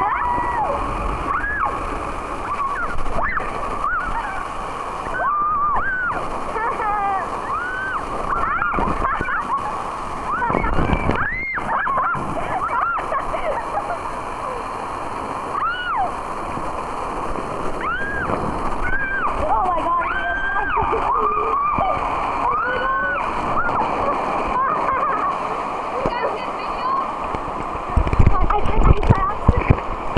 Oh my god,